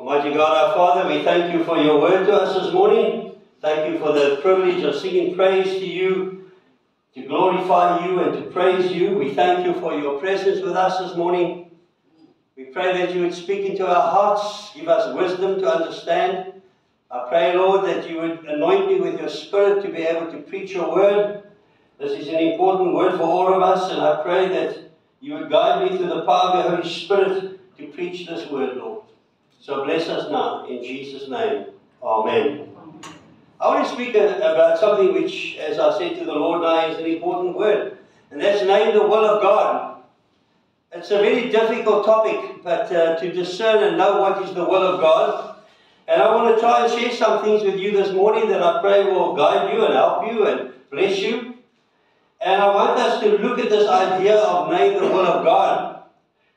Almighty God, our Father, we thank you for your word to us this morning. Thank you for the privilege of singing praise to you, to glorify you and to praise you. We thank you for your presence with us this morning. We pray that you would speak into our hearts, give us wisdom to understand. I pray, Lord, that you would anoint me with your spirit to be able to preach your word. This is an important word for all of us, and I pray that you would guide me through the power of your Holy Spirit to preach this word, Lord. So bless us now, in Jesus' name. Amen. I want to speak about something which, as I said to the Lord now, is an important word, and that's name the will of God. It's a very difficult topic, but uh, to discern and know what is the will of God. And I want to try and share some things with you this morning that I pray will guide you and help you and bless you. And I want us to look at this idea of name the will of God.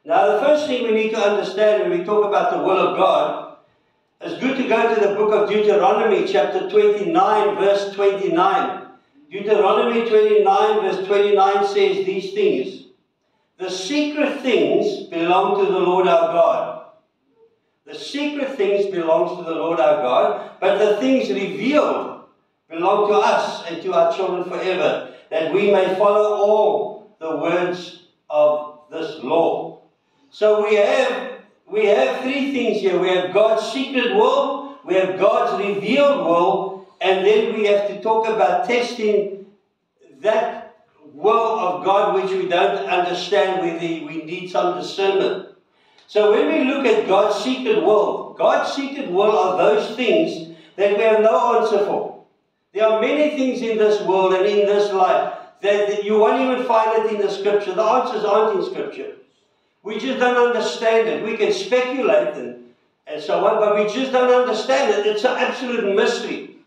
Now, the first thing we need to understand when we talk about the will of God is good to go to the book of Deuteronomy, chapter 29, verse 29. Deuteronomy 29, verse 29 says these things The secret things belong to the Lord our God. The secret things belong to the Lord our God, but the things revealed belong to us and to our children forever, that we may follow all the words of this law. So we have we have three things here. We have God's secret will, we have God's revealed will, and then we have to talk about testing that will of God which we don't understand, whether we need some discernment. So when we look at God's secret will, God's secret will are those things that we have no answer for. There are many things in this world and in this life that you won't even find it in the scripture. The answers aren't in scripture. We just don't understand it. We can speculate and, and so on, but we just don't understand it. It's an absolute mystery.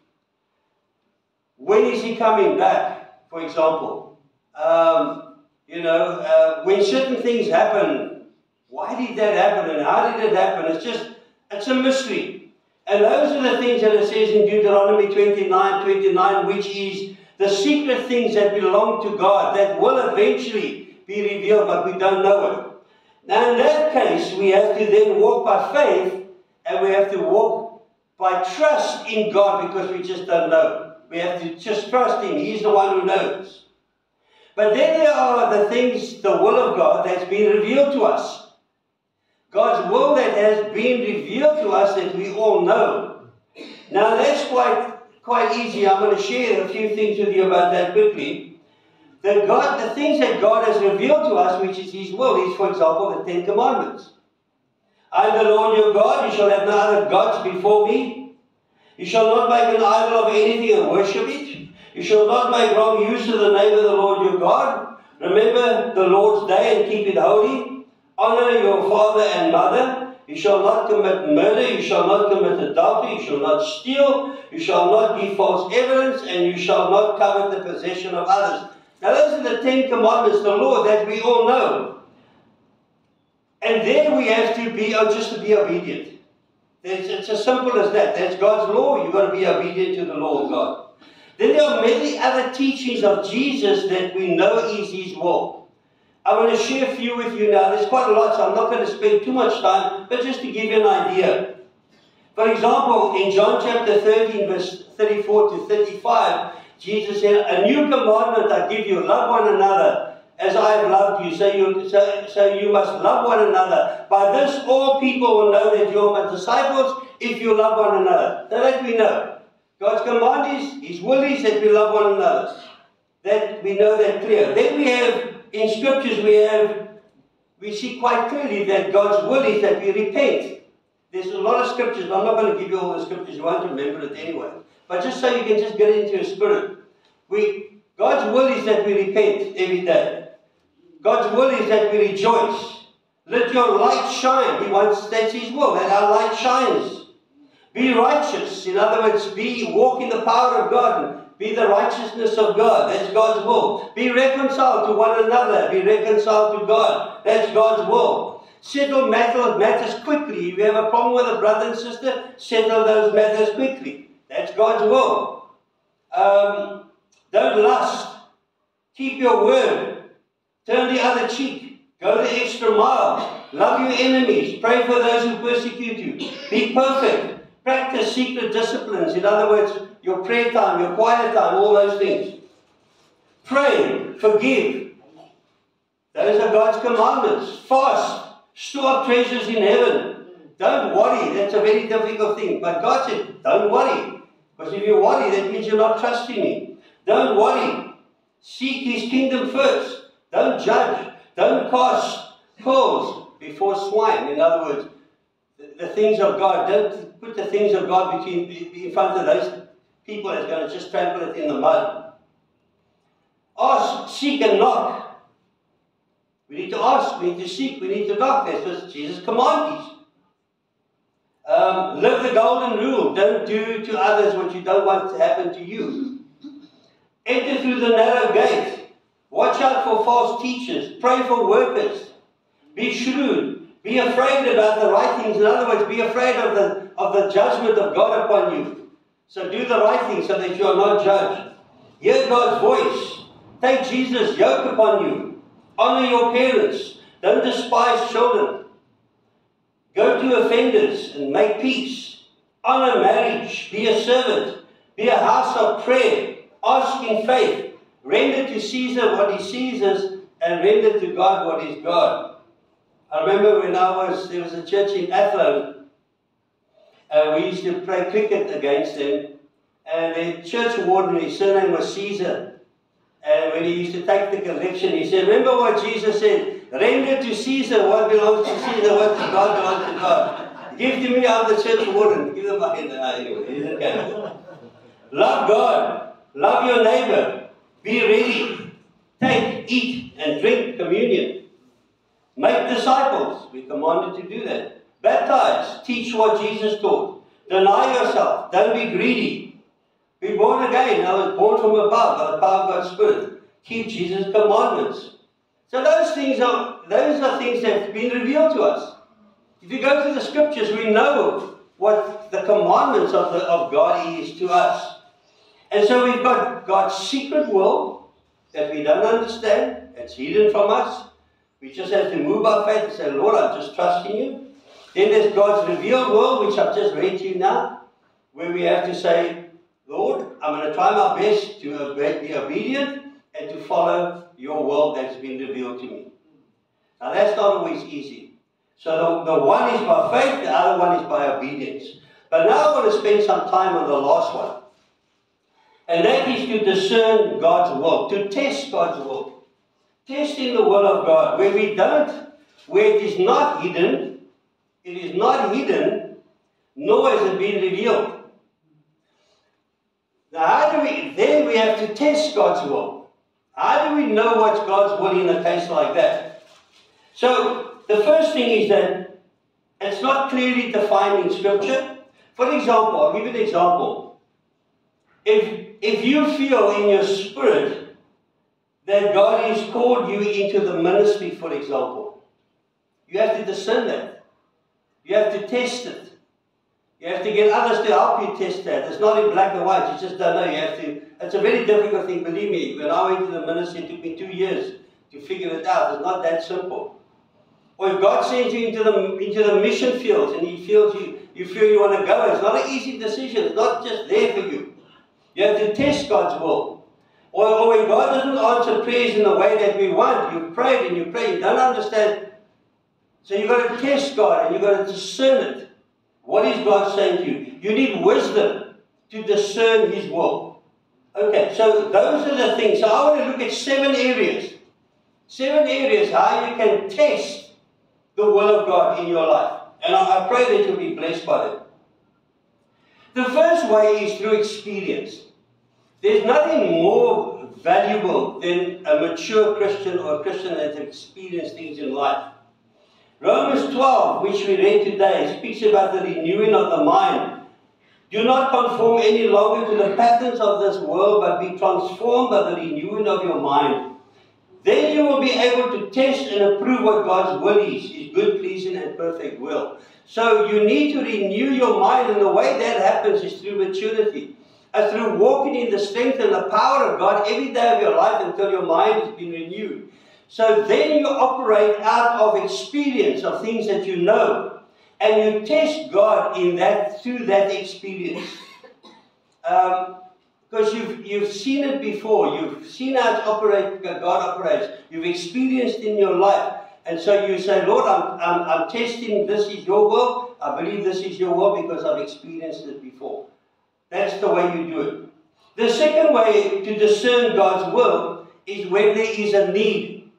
When is he coming back, for example? Um, you know, uh, when certain things happen, why did that happen and how did it happen? It's just, it's a mystery. And those are the things that it says in Deuteronomy 29, 29, which is the secret things that belong to God that will eventually be revealed, but we don't know it. Now, in that case, we have to then walk by faith and we have to walk by trust in God because we just don't know. We have to just trust Him. He's the one who knows. But then there are the things, the will of God that's been revealed to us. God's will that has been revealed to us that we all know. Now that's quite quite easy. I'm going to share a few things with you about that quickly. The, God, the things that God has revealed to us, which is His will, is, for example, the Ten Commandments. I am the Lord your God, you shall have no other gods before me. You shall not make an idol of anything and worship it. You shall not make wrong use of the name of the Lord your God. Remember the Lord's day and keep it holy. Honor your father and mother. You shall not commit murder. You shall not commit adultery. You shall not steal. You shall not give false evidence. And you shall not covet the possession of others. Now, those are the Ten Commandments, the law that we all know. And then we have to be, oh, just to be obedient. It's, it's as simple as that. That's God's law. You've got to be obedient to the law of God. Then there are many other teachings of Jesus that we know is His will. I want to share a few with you now. There's quite a lot, so I'm not going to spend too much time, but just to give you an idea. For example, in John chapter 13, verse 34 to 35, Jesus said, A new commandment I give you, love one another as I have loved you. So you, so, so you must love one another. By this all people will know that you're my disciples if you love one another. Now that we know. God's command is, His will is that we love one another. That we know that clear. Then we have, in scriptures we have, we see quite clearly that God's will is that we repent. There's a lot of scriptures, but I'm not going to give you all the scriptures. You won't remember it anyway. But just so you can just get into your spirit. We, God's will is that we repent every day. God's will is that we rejoice. Let your light shine. He wants, that's His will, that our light shines. Be righteous. In other words, be walk in the power of God. Be the righteousness of God. That's God's will. Be reconciled to one another. Be reconciled to God. That's God's will. Settle matters quickly. If you have a problem with a brother and sister, settle those matters quickly. That's God's will. Um, don't lust. Keep your word. Turn the other cheek. Go the extra mile. Love your enemies. Pray for those who persecute you. Be perfect. Practice secret disciplines. In other words, your prayer time, your quiet time, all those things. Pray. Forgive. Those are God's commandments. Fast. Store up treasures in heaven. Don't worry. That's a very difficult thing. But God said, don't worry. Because if you worry, that means you're not trusting me. Don't worry. Seek his kingdom first. Don't judge. Don't cast pearls before swine. In other words, the, the, things of God. Don't put the things of God between in front of those people that's going to just trample it in the mud. Ask, seek, and knock. We need to ask, we need to seek, we need to knock. That's what Jesus commanded. Um, live the golden rule. Don't do to others what you don't want to happen to you. Enter through the narrow gate. Watch out for false teachers. Pray for workers. Be shrewd. Be afraid about the right things. In other words, be afraid of the, of the judgment of God upon you. So do the right thing so that you are not judged. Hear God's voice. Take Jesus' yoke upon you. Honor your parents. Don't despise children. Go to offenders and make peace. Honor marriage. Be a servant. Be a house of prayer. Ask in faith. Render to Caesar what is Caesar's and render to God what is God. I remember when I was, there was a church in Athlone. Uh, we used to play cricket against them. And the church warden, his surname was Caesar. And when he used to take the collection, he said, remember what Jesus said, render to Caesar what belongs to Caesar, what to God belongs to God. Give to me, I'm the church warden. Give them my anyway. Okay. Love God. Love your neighbor. Be ready. Take, eat, and drink communion. Make disciples. We're commanded to do that. Baptize. Teach what Jesus taught. Deny yourself. Don't be greedy. Be born again. I was born from above by the power of God's Spirit. Keep Jesus' commandments. So those things are those are things that have been revealed to us. If you go through the scriptures, we know what the commandments of, the, of God is to us. And so we've got God's secret will that we don't understand. It's hidden from us. We just have to move by faith and say, Lord, I'm just trusting you. Then there's God's revealed will, which I've just read to you now, where we have to say, Lord, I'm going to try my best to be obedient and to follow your will that's been revealed to me. Now, that's not always easy. So the, the one is by faith, the other one is by obedience. But now I want to spend some time on the last one. And that is to discern God's will, to test God's will. Testing the will of God. Where we don't, where it is not hidden, it is not hidden, nor has it been revealed. Now, how do we, then we have to test God's will. How do we know what's God's will in a case like that? So, the first thing is that it's not clearly defined in Scripture. For example, I'll give you an example. If, if you feel in your spirit that God has called you into the ministry, for example, you have to discern that. You have to test it. You have to get others to help you test that. It's not in black and white. You just don't know. You have to. It's a very difficult thing. Believe me. When I went to the ministry, it took me two years to figure it out. It's not that simple. Or if God sends you into the into the mission fields and He feels you, you feel you want to go, it's not an easy decision. It's not just there for you. You have to test God's will. Or, or when God doesn't answer prayers in the way that we want, you've prayed and you pray, you don't understand. So you've got to test God and you've got to discern it. What is God saying to you? You need wisdom to discern His will. Okay, so those are the things. So I want to look at seven areas. Seven areas how you can test the will of God in your life. And I, I pray that you'll be blessed by them. The first way is through experience. There's nothing more valuable than a mature Christian or a Christian that has experienced things in life. Romans 12, which we read today, speaks about the renewing of the mind. Do not conform any longer to the patterns of this world, but be transformed by the renewing of your mind. Then you will be able to test and approve what God's will is, His good, pleasing, and perfect will. So you need to renew your mind, and the way that happens is through maturity. And through walking in the strength and the power of God every day of your life until your mind has been renewed. So then you operate out of experience of things that you know. And you test God in that through that experience. Um, because you've, you've seen it before. You've seen how operate, God operates. You've experienced in your life. And so you say, Lord, I'm, I'm, I'm testing this is your will. I believe this is your will because I've experienced it before. That's the way you do it. The second way to discern God's will is when there is a need.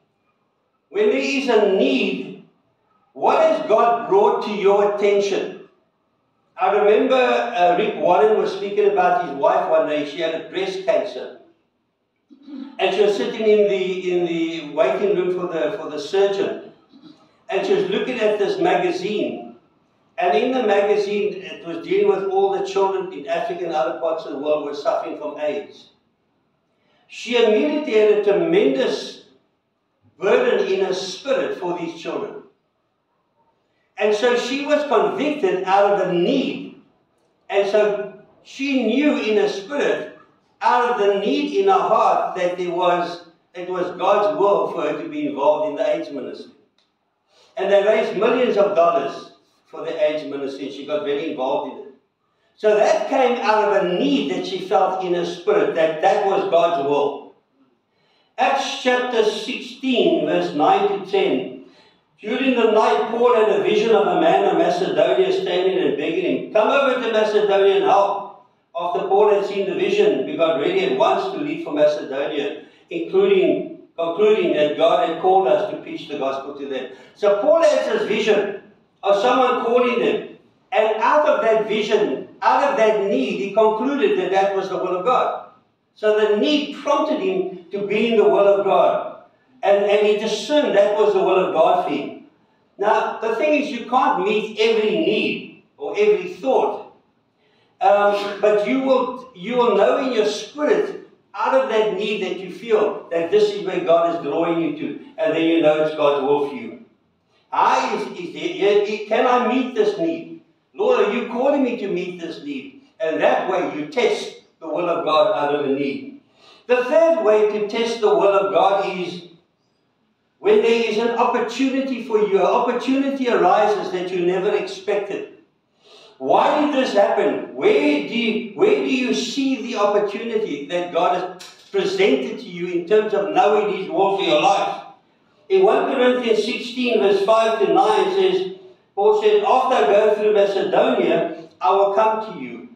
When there is a need, what has God brought to your attention? I remember uh, Rick Warren was speaking about his wife one day. She had a breast cancer. And she was sitting in the, in the waiting room for the, for the surgeon. And she was looking at this magazine. And in the magazine, it was dealing with all the children in Africa and other parts of the world who were suffering from AIDS. She immediately had a tremendous burden in her spirit for these children. And so she was convicted out of the need. And so she knew in her spirit, out of the need in her heart, that there was, it was God's will for her to be involved in the AIDS ministry. And they raised millions of dollars for the AIDS ministry. She got very involved in it. So that came out of a need that she felt in her spirit, that that was God's will. Acts chapter 16, verse 9 to 10. During the night, Paul had a vision of a man of Macedonia standing and begging him, Come over to Macedonia and help. After Paul had seen the vision, we got ready at once to leave for Macedonia, including concluding that God had called us to preach the gospel to them. So Paul has this vision of someone calling him. And out of that vision, out of that need, he concluded that that was the will of God. So the need prompted him to be in the will of God. And, and he discerned that was the will of God for him. Now, the thing is, you can't meet every need or every thought. Um, but you will, you will know in your spirit, out of that need that you feel, that this is where God is drawing you to. And then you know it's God's will for you. I, is, is can I meet this need? Lord, are you calling me to meet this need? And that way you test the will of God out of the need. The third way to test the will of God is when there is an opportunity for you, an opportunity arises that you never expected. Why did this happen? Where do you, where do you see the opportunity that God has presented to you in terms of knowing His will for your life? In 1 Corinthians 16, verse 5 to 9 says, Paul said, After I go through Macedonia, I will come to you.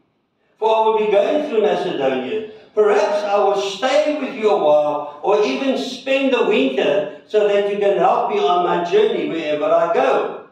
For I will be going through Macedonia. Perhaps I will stay with you a while, or even spend the winter, so that you can help me on my journey wherever I go.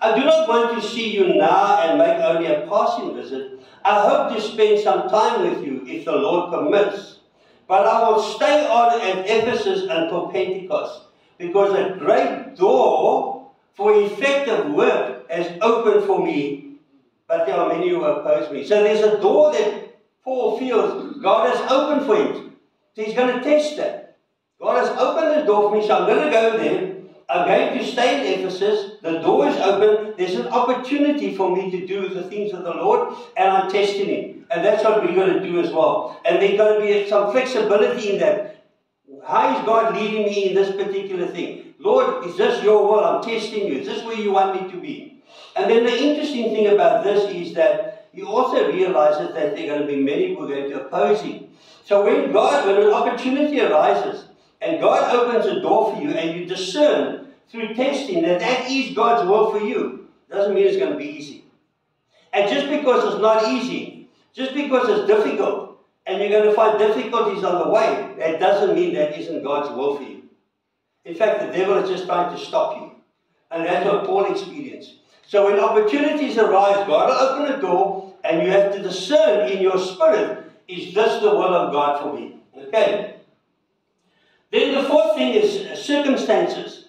I do not want to see you now and make only a passing visit. I hope to spend some time with you, if the Lord permits. But I will stay on at Ephesus until Pentecost, because a great door for effective work has opened for me, but there are many who oppose me. So there's a door that Paul feels God has opened for him. So he's going to test that. God has opened the door for me, so I'm going to go there. I'm going to stay in Ephesus. The door is open. There's an opportunity for me to do the things of the Lord, and I'm testing it. And that's what we're going to do as well. And there's going to be some flexibility in that. How is God leading me in this particular thing? Lord, is this your will? I'm testing you. Is this where you want me to be? And then the interesting thing about this is that he also realizes that there are going to be many who are going to oppose him. So when God, when an opportunity arises, and God opens a door for you, and you discern through testing that that is God's will for you, doesn't mean it's going to be easy. And just because it's not easy, just because it's difficult, and you're going to find difficulties on the way, that doesn't mean that isn't God's will for you. In fact, the devil is just trying to stop you. And that's what Paul experienced. So when opportunities arise, God will open a door and you have to discern in your spirit, is this the will of God for me? Okay. Then the fourth thing is circumstances.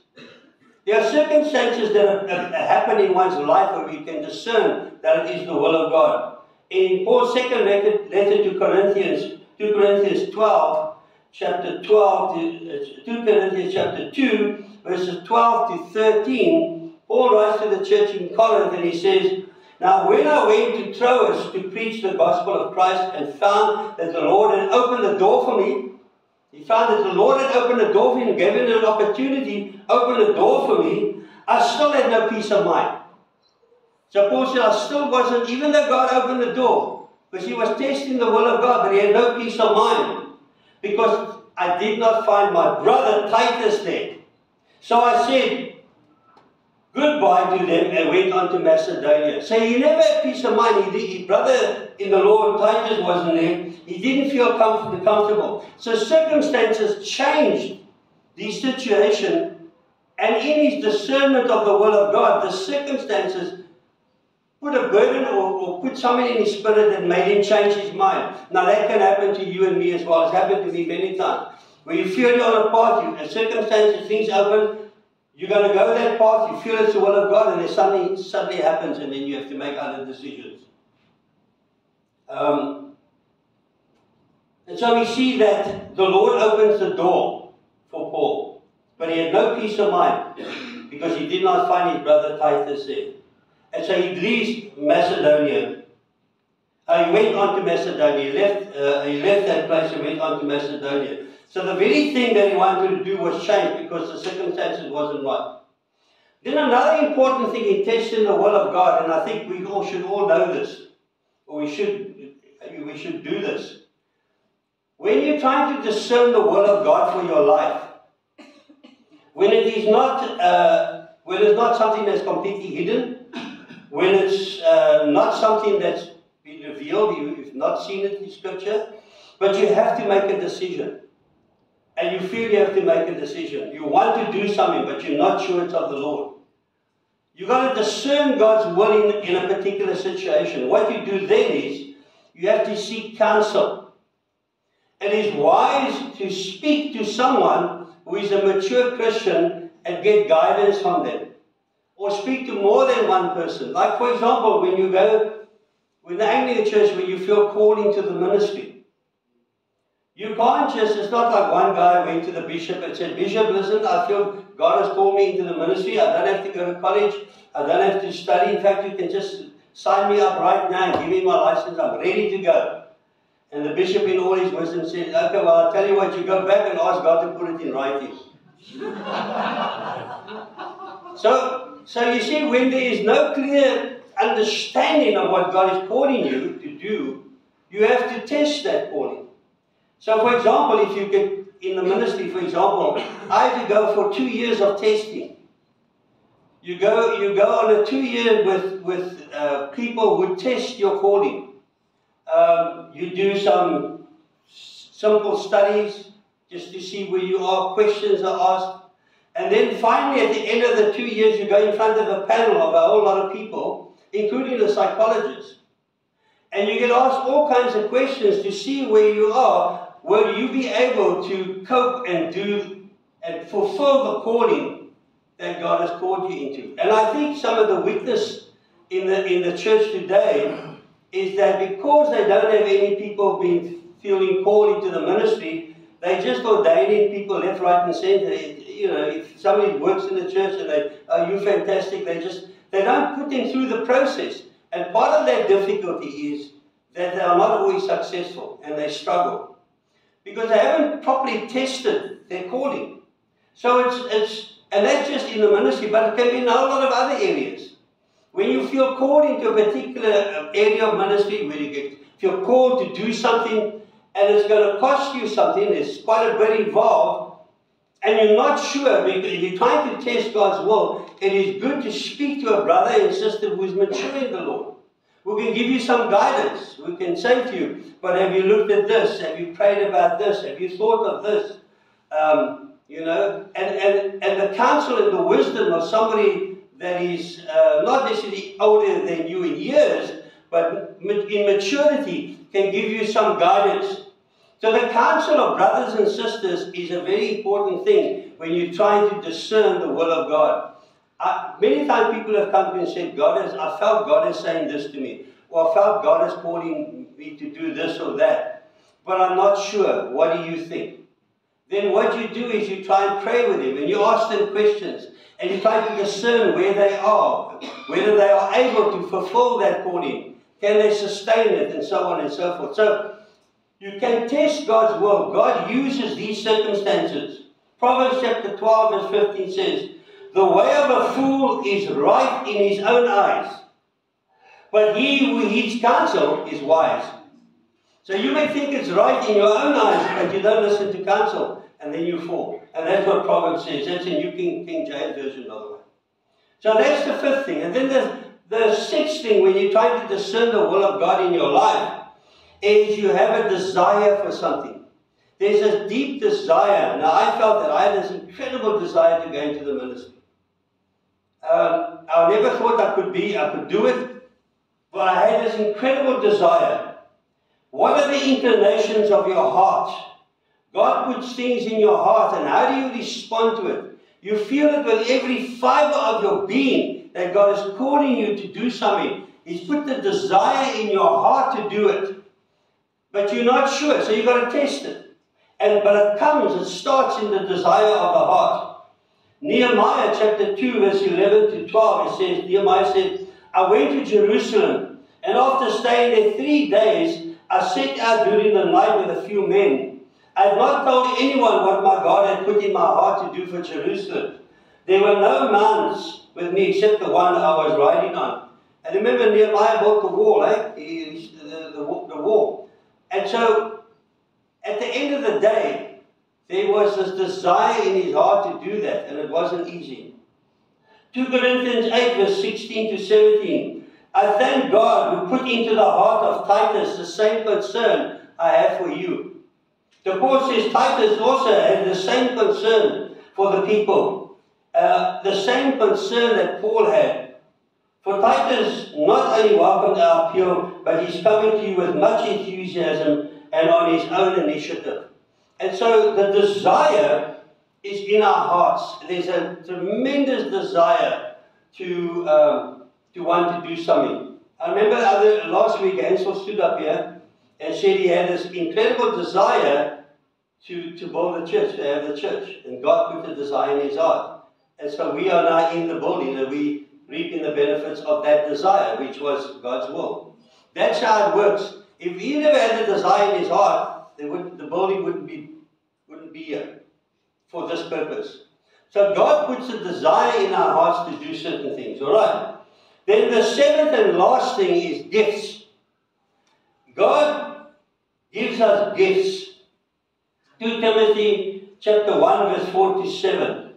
There are circumstances that happen in one's life where we can discern that it is the will of God. In Paul's second letter, letter to Corinthians, 2 Corinthians 12, chapter 12 to, uh, 2 Corinthians chapter 2, verses 12 to 13, Paul writes to the church in Corinth and he says, Now when I went to Troas to preach the gospel of Christ and found that the Lord had opened the door for me, He found that the Lord had opened the door for him, him an opportunity, opened the door for me. I still had no peace of mind. I still wasn't, even though God opened the door, because he was testing the will of God, but he had no peace of mind. Because I did not find my brother Titus there. So I said goodbye to them and went on to Macedonia. So he never had peace of mind. He, his brother in the Lord, Titus, wasn't there. He didn't feel comfortable. So circumstances changed the situation. And in his discernment of the will of God, the circumstances put a burden or, or put something in his spirit that made him change his mind. Now that can happen to you and me as well. It's happened to me many times. When you feel you're on a path, you, and circumstances, things open, you're going to go that path, you feel it's the will of God, and then something suddenly happens, and then you have to make other decisions. Um, and so we see that the Lord opens the door for Paul, but he had no peace of mind because he did not find his brother Titus there. And so he leaves Macedonia. Uh, he went on to Macedonia. He left, uh, he left that place and went on to Macedonia. So the very thing that he wanted to do was change because the circumstances wasn't right. Then another important thing in testing the will of God, and I think we all should all know this, or we should we should do this. When you're trying to discern the will of God for your life, when it is not uh, when it's not something that's completely hidden, when it's uh, not something that's been revealed, you've not seen it in Scripture, but you have to make a decision and you feel you have to make a decision. You want to do something, but you're not sure it's of the Lord. You've got to discern God's will in, in a particular situation. What you do then is you have to seek counsel. It is wise to speak to someone who is a mature Christian and get guidance from them. Or speak to more than one person. Like, for example, when you go, when the Anglican church, when you feel called into the ministry, you can't just, it's not like one guy went to the bishop and said, Bishop, listen, I feel God has called me into the ministry. I don't have to go to college. I don't have to study. In fact, you can just sign me up right now and give me my license. I'm ready to go. And the bishop, in all his wisdom, said, Okay, well, I'll tell you what, you go back and ask God to put it in writing. so, so you see, when there is no clear understanding of what God is calling you to do, you have to test that calling. So, for example, if you get in the ministry, for example, I had to go for two years of testing. You go, you go on a two year with, with uh, people who test your calling. Um, you do some simple studies just to see where you are, questions are asked. And then finally, at the end of the two years, you go in front of a panel of a whole lot of people, including a psychologist. And you get asked all kinds of questions to see where you are will you be able to cope and do and fulfill the calling that God has called you into? And I think some of the weakness in the in the church today is that because they don't have any people being feeling called into the ministry, they just ordaining people left, right, and centre. You know, if somebody works in the church and they are oh, you fantastic, they just they don't put them through the process. And part of that difficulty is that they are not always successful and they struggle because they haven't properly tested their calling. So it's, it's and that's just in the ministry, but it can be in a whole lot of other areas. When you feel called into a particular uh, area of ministry, where you get, feel called to do something, and it's going to cost you something, there's quite a bit involved, and you're not sure, because you're trying to test God's will, it is good to speak to a brother and sister who is mature in the Lord. We can give you some guidance. We can say to you, but have you looked at this? Have you prayed about this? Have you thought of this? Um, you know, and, and, and the counsel and the wisdom of somebody that is uh, not necessarily older than you in years, but in maturity can give you some guidance. So the counsel of brothers and sisters is a very important thing when you're trying to discern the will of God. I, many times people have come to me and said, God has, I felt God is saying this to me. Or I felt God is calling me to do this or that. But I'm not sure. What do you think? Then what you do is you try and pray with Him and you ask them questions and you try to discern where they are, whether they are able to fulfill that calling. Can they sustain it and so on and so forth. So You can test God's will. God uses these circumstances. Proverbs chapter 12, verse 15 says, The way of a fool is right in his own eyes, but he who heeds counsel is wise. So you may think it's right in your own eyes, but you don't listen to counsel, and then you fall. And that's what Proverbs says. That's in New King, King James Version, by the way. So that's the fifth thing. And then the, the sixth thing, when you try to discern the will of God in your life, is you have a desire for something. There's a deep desire. Now, I felt that I had this incredible desire to go into the ministry. Um, I never thought I could be, I could do it, but I had this incredible desire. What are the inclinations of your heart? God puts things in your heart, and how do you respond to it? You feel it with every fiber of your being that God is calling you to do something. He's put the desire in your heart to do it. But you're not sure, so you've got to test it. And but it comes, it starts in the desire of the heart. Nehemiah chapter 2, verse 11 to 12, it says, Nehemiah said, I went to Jerusalem, and after staying there three days, I set out during the night with a few men. I had not told anyone what my God had put in my heart to do for Jerusalem. There were no mounts with me except the one I was riding on. And remember, Nehemiah built the wall, eh? He, the, the, the wall. And so, at the end of the day, there was this desire in his heart to do that, and it wasn't easy. 2 Corinthians 8, verse 16 to 17. I thank God who put into the heart of Titus the same concern I have for you. The Paul says Titus also had the same concern for the people, uh, the same concern that Paul had. For Titus not only welcomed our appeal, but he's coming to you with much enthusiasm and on his own initiative. And so the desire is in our hearts. There's a tremendous desire to, um, to want to do something. I remember other, last week Ansel stood up here and said he had this incredible desire to, to build a church, to have the church. And God put the desire in his heart. And so we are now in the building that we reaping the benefits of that desire, which was God's will. That's how it works. If he never had the desire in his heart, would, the building wouldn't be, wouldn't be here for this purpose. So God puts a desire in our hearts to do certain things. All right. Then the seventh and last thing is gifts. God gives us gifts. 2 Timothy chapter 1 verse 47.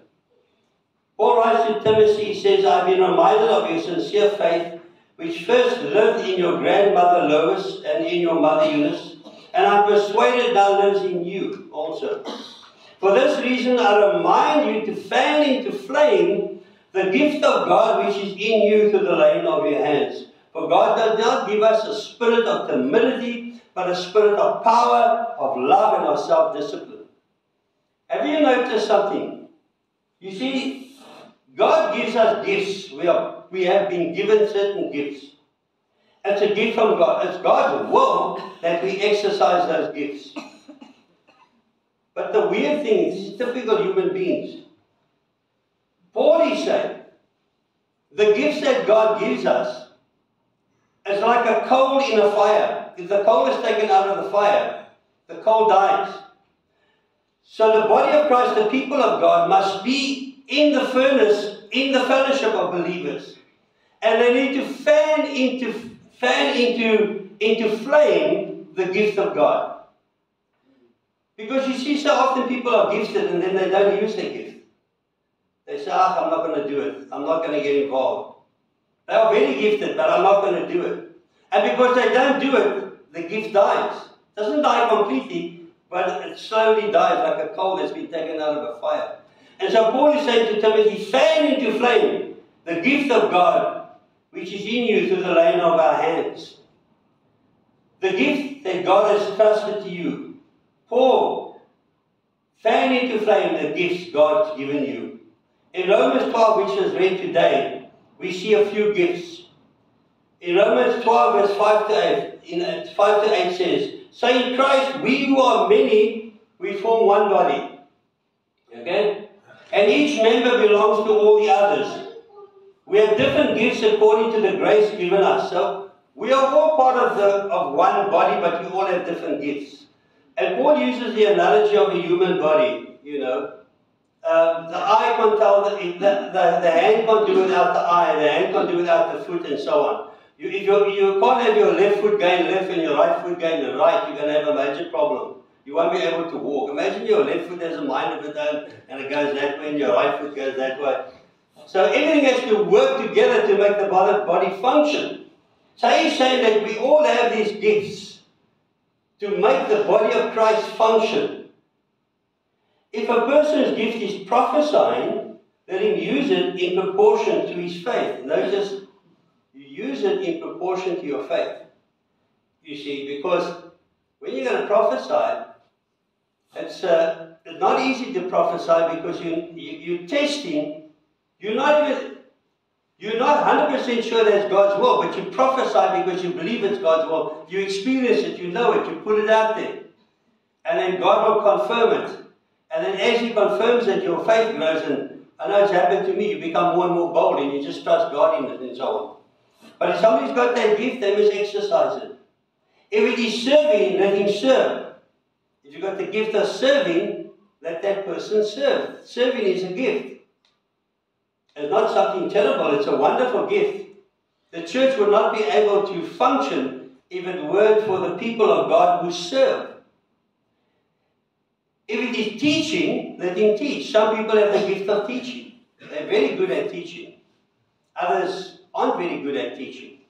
Paul writes to Timothy, he says, I've been reminded of your sincere faith, which first lived in your grandmother Lois and in your mother Eunice, and I'm persuaded now lives in you also. For this reason, I remind you to fan into flame the gift of God which is in you through the laying of your hands. For God does not give us a spirit of timidity, but a spirit of power, of love, and of self-discipline. Have you noticed something? You see, God gives us gifts. We, are, we have been given certain gifts. It's a gift from God. It's God's will that we exercise those gifts. But the weird thing is, typical human beings. Paul is saying, the gifts that God gives us is like a coal in a fire. If the coal is taken out of the fire, the coal dies. So the body of Christ, the people of God, must be in the furnace, in the fellowship of believers. And they need to fan into, fan into, into flame the gift of God. Because you see, so often people are gifted and then they don't use their gift. They say, ah, I'm not going to do it. I'm not going to get involved. They are very gifted, but I'm not going to do it. And because they don't do it, the gift dies. It doesn't die completely, but it slowly dies like a coal that's been taken out of a fire. And so Paul is saying to Timothy, fan into flame the gift of God which is in you through the laying of our hands. The gift that God has trusted to you. Paul, fan into flame the gifts God's given you. In Romans 12, which was read today, we see a few gifts. In Romans 12, verse 5 to 8, in uh, 5 to 8 says, So in Christ, we who are many, we form one body. Okay? And each member belongs to all the others. We have different gifts according to the grace given us. So we are all part of, the, of one body, but we all have different gifts. And Paul uses the analogy of a human body, you know. Um, the eye can't tell, the, the, the, the hand can't do without the eye, the hand can't do without the foot, and so on. You, if you you can't have your left foot going left and your right foot going right, you're going to have a major problem. You won't be able to walk. Imagine your left foot has a mind of its own and it goes that way and your right foot goes that way. So everything has to work together to make the body function. So he's saying that we all have these gifts to make the body of Christ function. If a person's gift is prophesying, let him use it in proportion to his faith. Notice, you use it in proportion to your faith. You see, because when you're going to prophesy, it's, uh, not easy to prophesy because you, you, you're testing. You're not you're not 100% sure that's God's will, but you prophesy because you believe it's God's will. You experience it, you know it, you put it out there. And then God will confirm it. And then as He confirms it, your faith grows. And I know it's happened to me. You become more and more bold and you just trust God in it and so on. But if somebody's got that gift, they must exercise it. If it is serving, let him serve. If you've got the gift of serving, let that person serve. Serving is a gift. It's not something terrible, it's a wonderful gift. The church would not be able to function if it weren't for the people of God who serve. If it is teaching, let him teach. Some people have the gift of teaching. They're very good at teaching. Others aren't very good at teaching.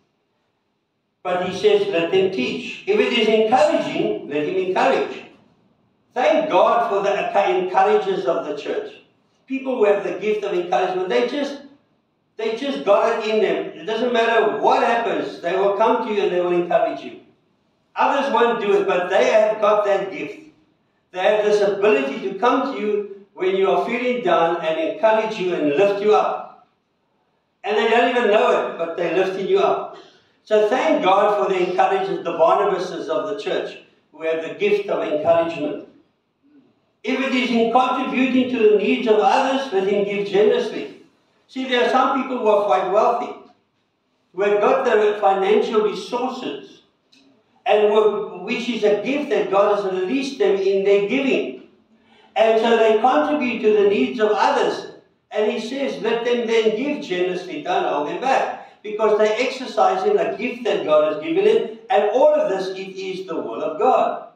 But he says, let them teach. If it is encouraging, let him encourage. Thank God for the encouragers of the church. People who have the gift of encouragement, they just they just got it in them. It doesn't matter what happens, they will come to you and they will encourage you. Others won't do it, but they have got that gift. They have this ability to come to you when you are feeling down and encourage you and lift you up. And they don't even know it, but they're lifting you up. So thank God for the encouragers, the Barnabases of the church, who have the gift of encouragement. If it is in contributing to the needs of others, let him give generously. See, there are some people who are quite wealthy, who have got the financial resources, and which is a gift that God has released them in their giving. And so they contribute to the needs of others. And he says, let them then give generously, don't hold them back. Because they're exercising a gift that God has given them, and all of this, it is the will of God.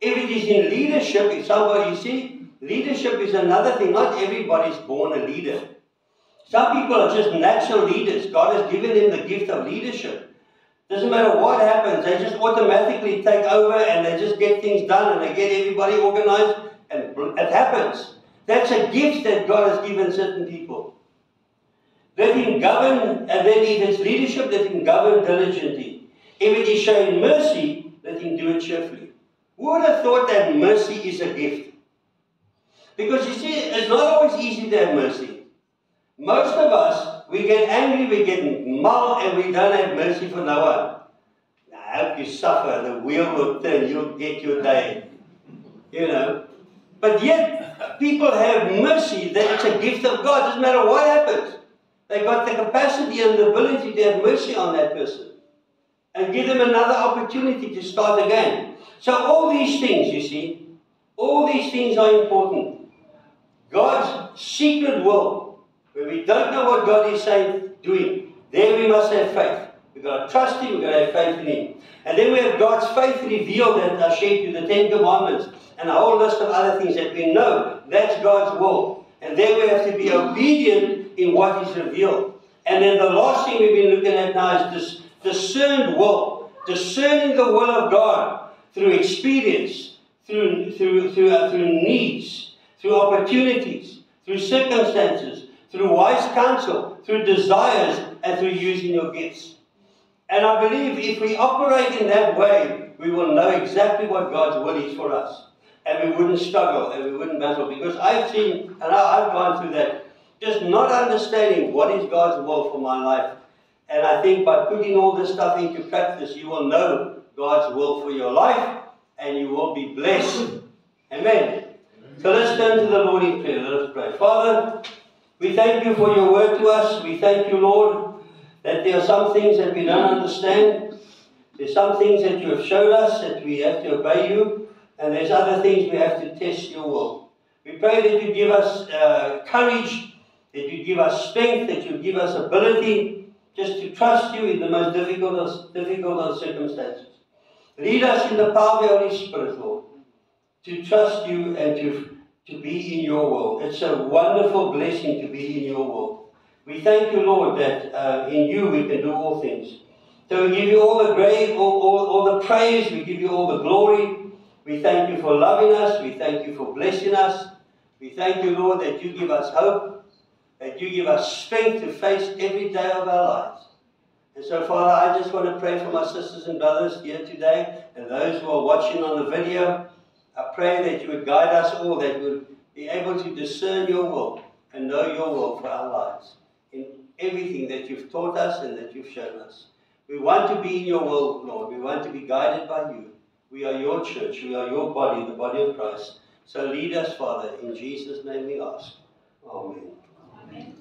If it is in leadership, if somebody, you see, leadership is another thing. Not everybody's born a leader. Some people are just natural leaders. God has given them the gift of leadership. Doesn't matter what happens, they just automatically take over and they just get things done and they get everybody organized and it happens. That's a gift that God has given certain people. Let him govern, and then if it's leadership, let him govern diligently. If it is showing mercy, let him do it cheerfully. Who would have thought that mercy is a gift? Because you see, it's not always easy to have mercy. Most of us, we get angry, we get mal, and we don't have mercy for no one. I hope you suffer, the wheel will turn, you'll get your day. You know. But yet, people have mercy, that it's a gift of God, doesn't matter what happens. They've got the capacity and the ability to have mercy on that person. And give them another opportunity to start again. So all these things, you see, all these things are important. God's secret will, where we don't know what God is saying, doing, there we must have faith. We've got to trust Him, we've got to have faith in Him. And then we have God's faith revealed that I shared you, the Ten Commandments, and a whole list of other things that we know that's God's will. And then we have to be obedient in what is revealed. And then the last thing we've been looking at now is this discerned will, discerning the will of God through experience, through, through, through, uh, through needs, through opportunities, through circumstances, through wise counsel, through desires, and through using your gifts. And I believe if we operate in that way, we will know exactly what God's will is for us. And we wouldn't struggle and we wouldn't battle. Because I've seen, and I've gone through that, just not understanding what is God's will for my life. And I think by putting all this stuff into practice, you will know God's will for your life and you will be blessed. Amen. So let's turn to the Lord in prayer. Let us pray. Father, we thank you for your word to us. We thank you, Lord, that there are some things that we don't understand. There's some things that you have showed us that we have to obey you. and there's other things we have to test your will. We pray that you give us uh, courage, that you give us strength, that you give us ability just to trust you in the most difficult of, difficult of circumstances. Lead us in the power of the Holy Spirit, Lord, to trust you and to, to be in your will. It's a wonderful blessing to be in your will. We thank you, Lord, that uh, in you we can do all things. So we give you all the great, all, all, all the praise, we give you all the glory. We thank you for loving us, we thank you for blessing us. We thank you, Lord, that you give us hope, that you give us strength to face every day of our lives. And so, Father, I just want to pray for my sisters and brothers here today and those who are watching on the video. I pray that you would guide us all, that we would be able to discern your will and know your will for our lives in everything that you've taught us and that you've shown us. We want to be in your will, Lord. We want to be guided by you. We are your church. We are your body, the body of Christ. So lead us, Father. In Jesus' name we ask. Amen.